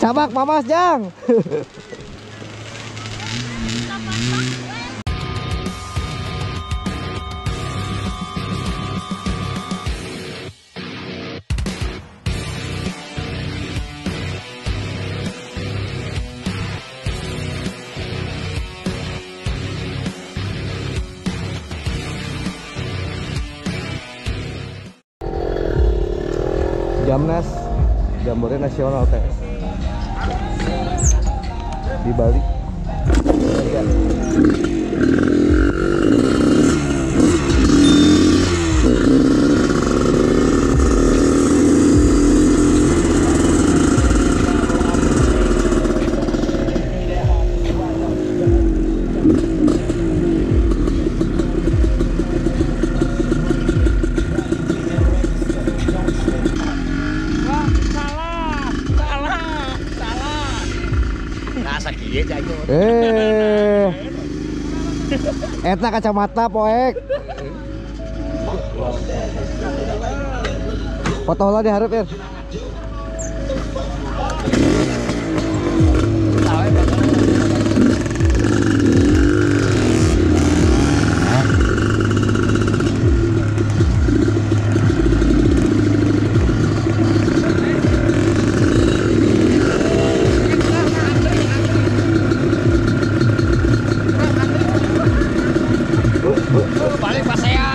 Cabak, mamas, Jang. di Bali. Ya. Eta kacamata poek. Foto lah diharap ya.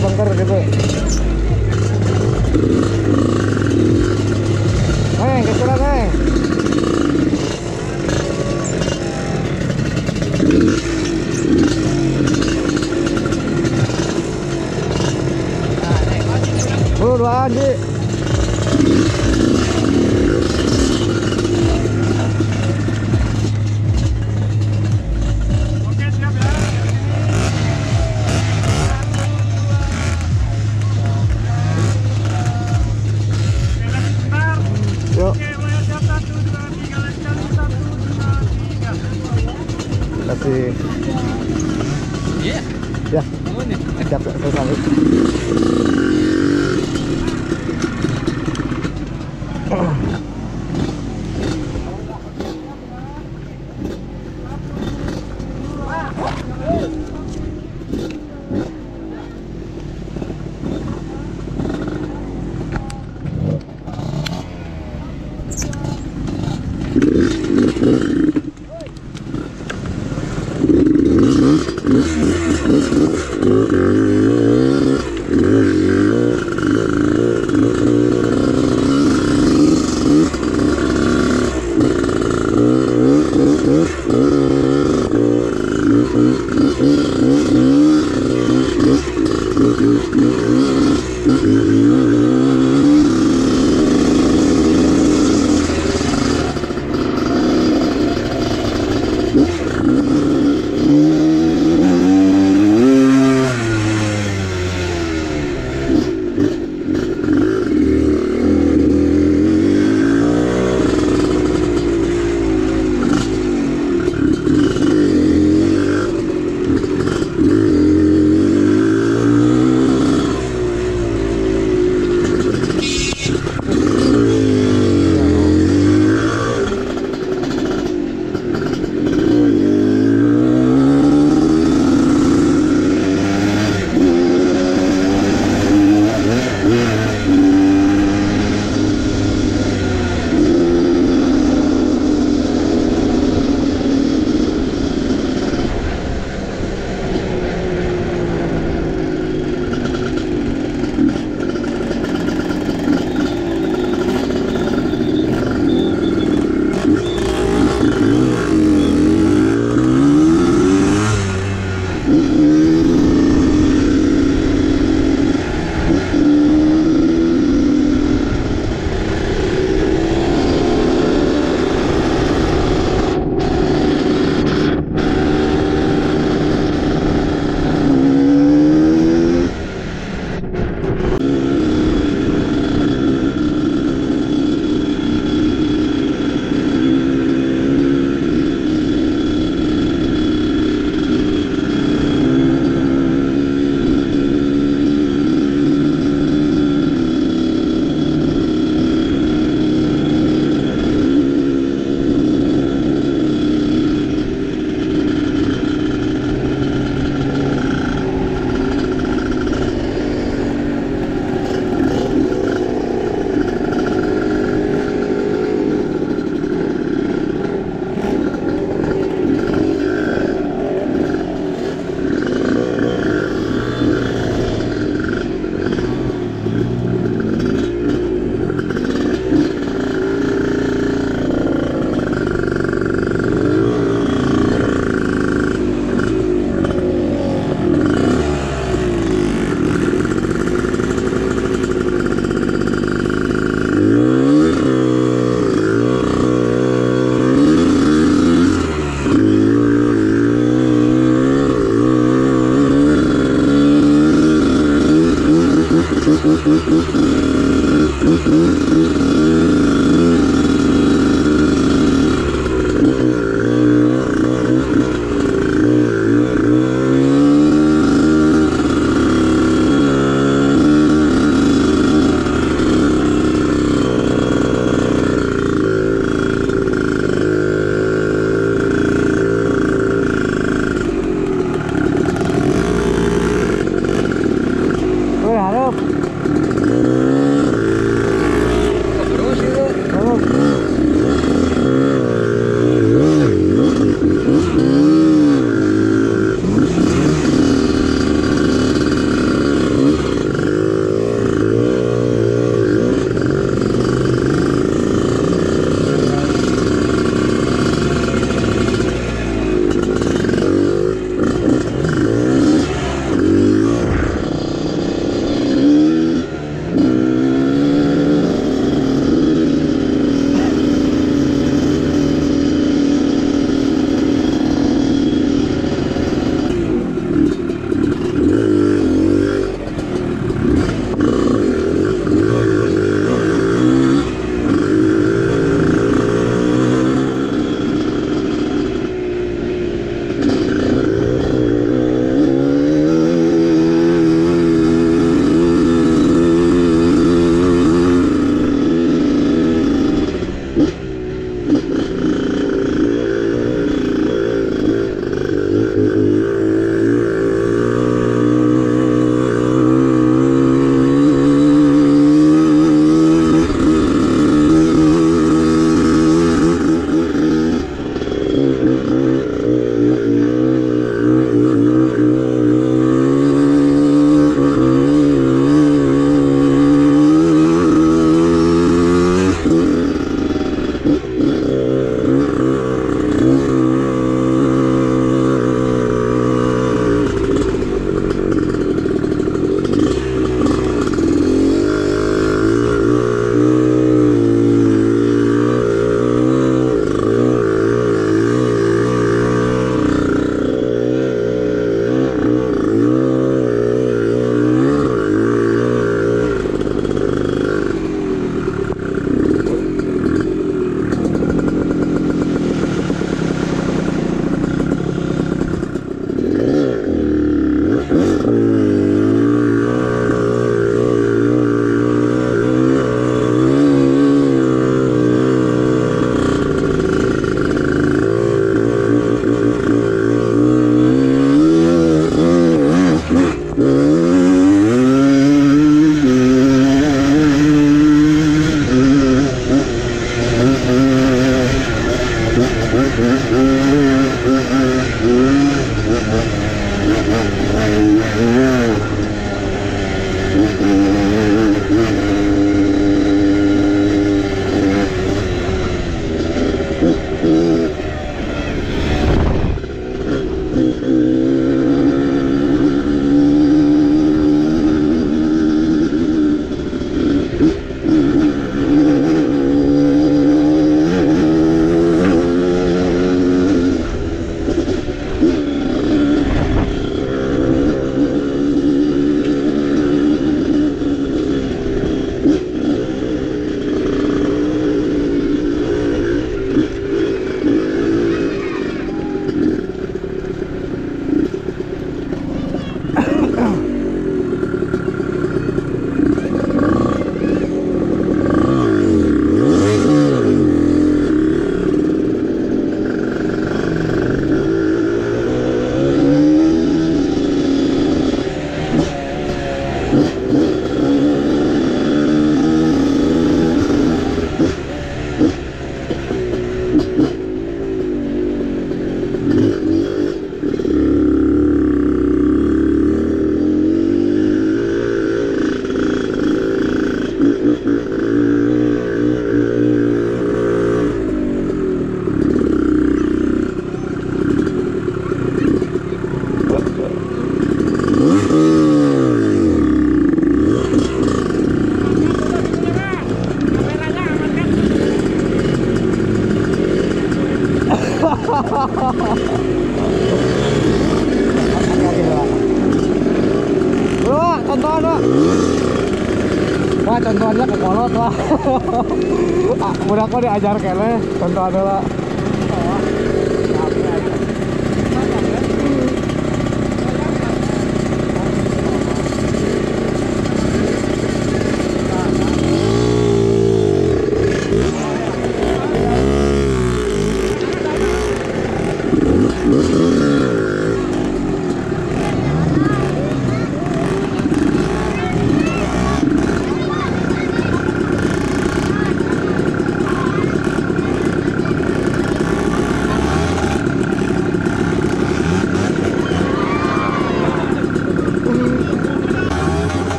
bentar gitu. Hei, kecuali hei. Bro, dua Mm-hmm. Diajar kene, contohan lah.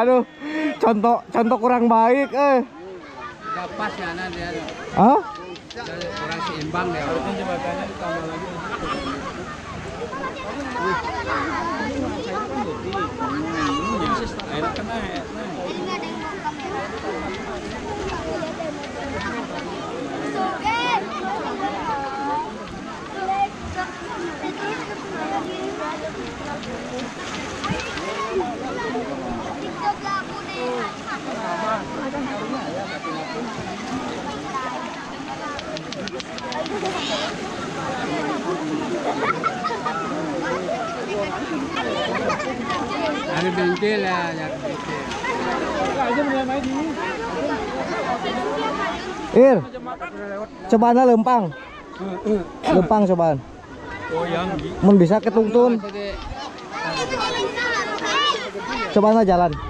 Aduh, contoh contoh kurang baik eh. Nggak pas ya nah dia. Hah? Kurang seimbang dia. Harusnya jembatannya ditambah lagi. Ada bengkel ya, ya bengkel. Ir. Cobaan lempang. Lempang cobaan. Oh yang Mun bisa ketungtun. Cobaan jalan.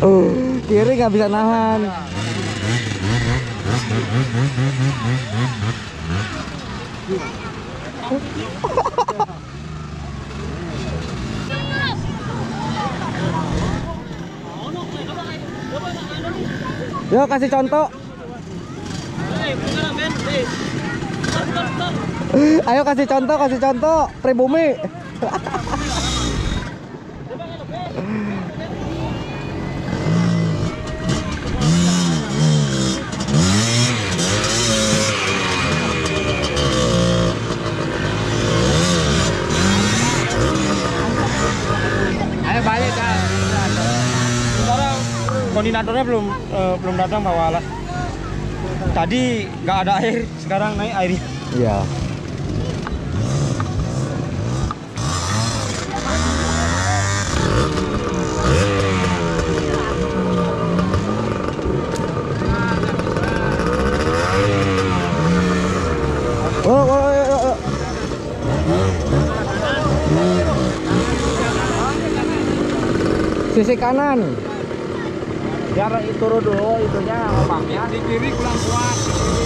Uh, kiri nggak bisa nahan. Yuk kasih contoh. Ayo kasih contoh, kasih contoh. Pribumi. Koordinatornya belum eh, belum datang bawa alat. Tadi nggak ada air, sekarang naik air. Iya. Oh, oh, oh. Sisi kanan. Biar itu dulu itunya ngomongnya. Di kiri kurang kuat.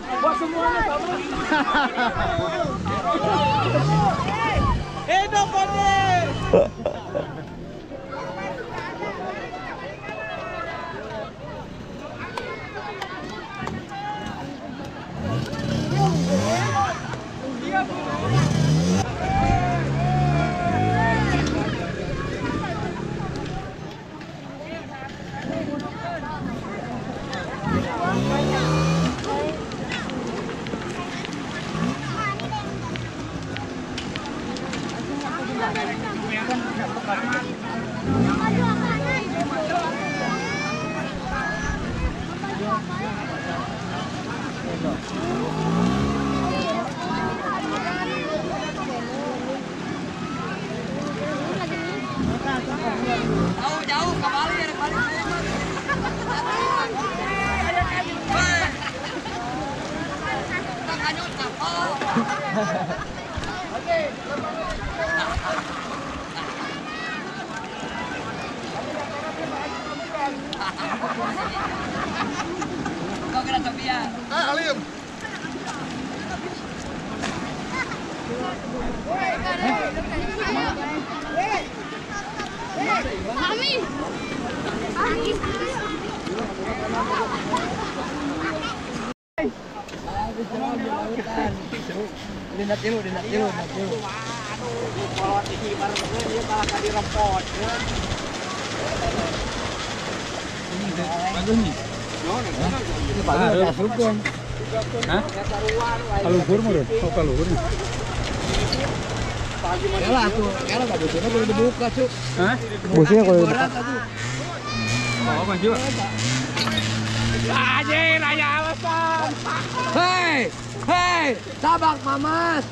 Buat semuanya sama. Hidup Boni. Jauh liêm Dinat dulu, dinat dulu, dinat dulu. Aduh, kalau tinggi malah dia malah tadi rempot. Ini bagus nih. Ini bagus, ya, sukun. Kaluhur mau dong. Oh, kaluhur. Yalah tuh, yalah nggak bisa boleh dibuka cuk. Hah? Busnya kalau tuh. Oh, maju. Hei, hei, tabak mamas.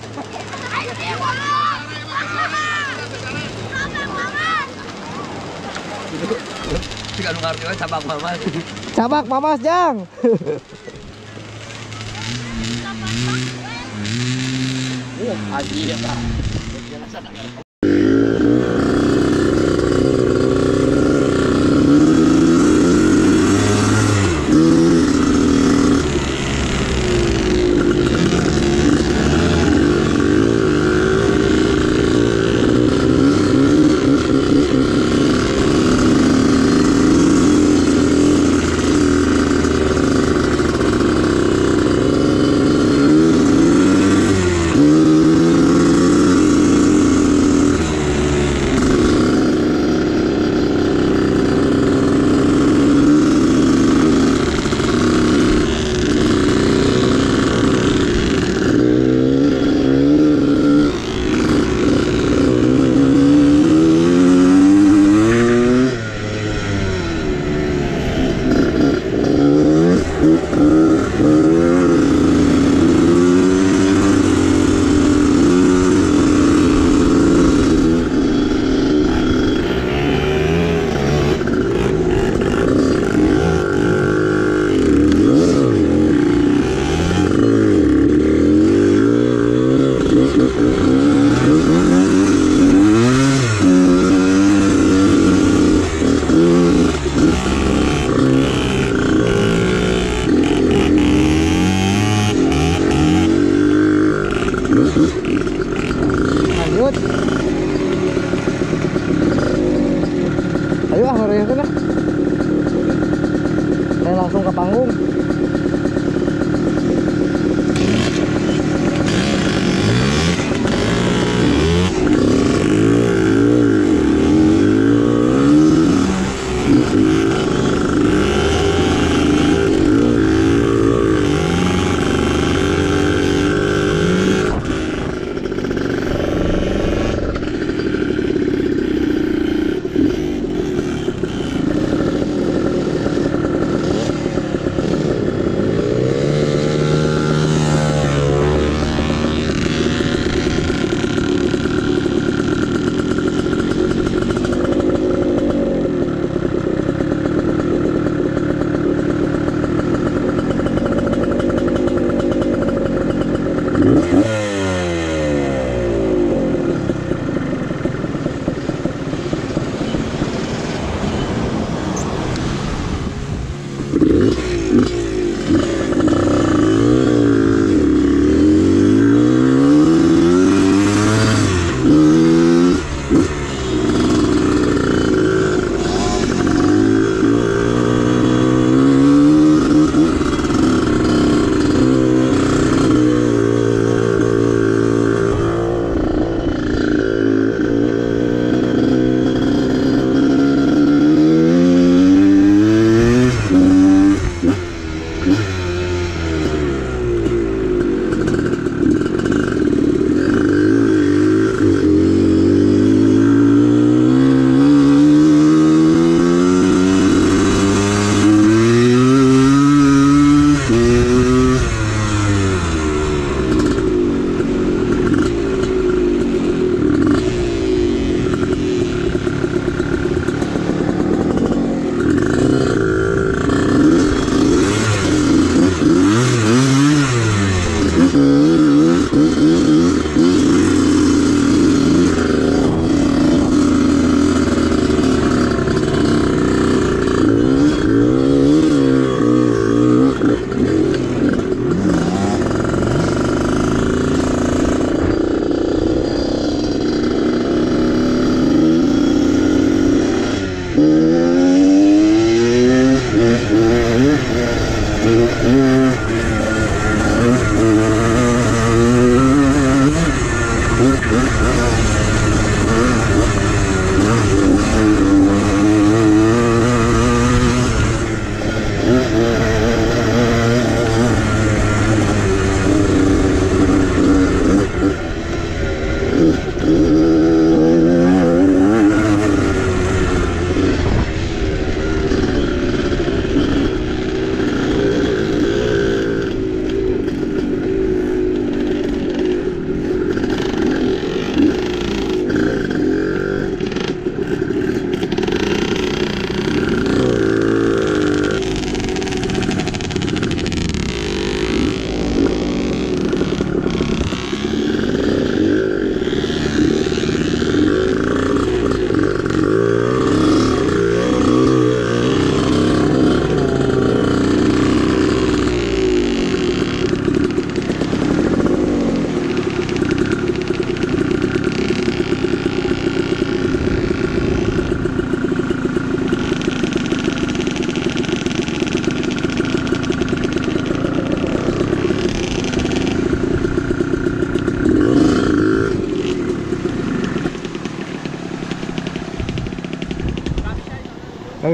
Tidak ngerti wae tabak mamas. Cabak mamas jang. 啊、い也吧。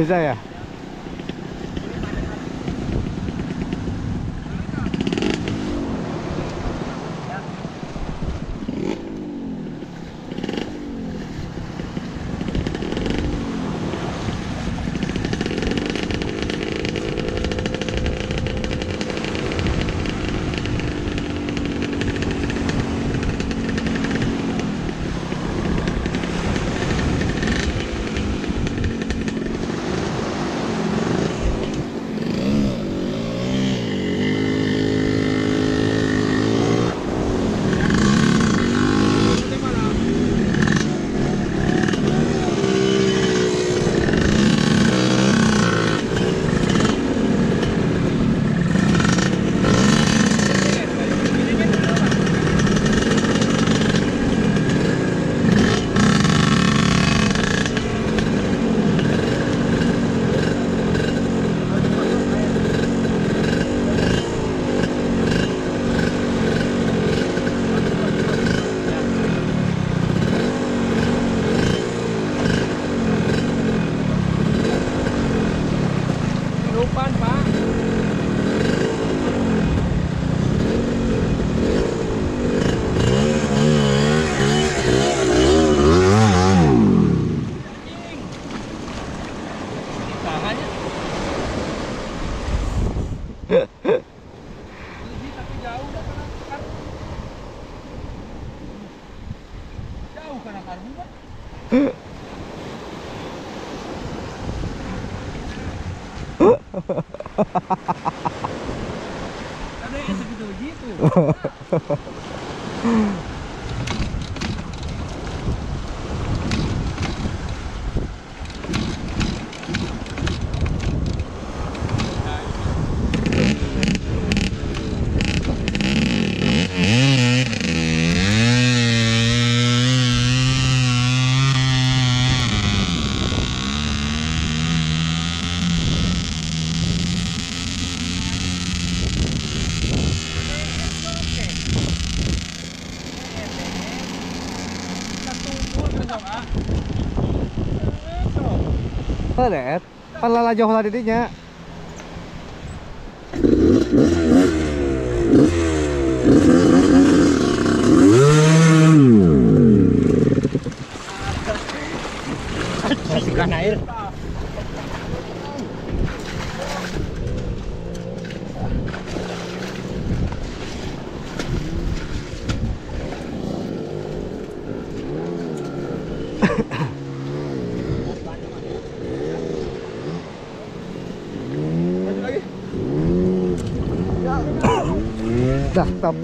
Gak bisa ya? Oh, det. Palala jauh lah didinya. Dah, stop.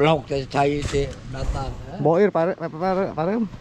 Blok teh cai teh datang. Boir pare pare pare.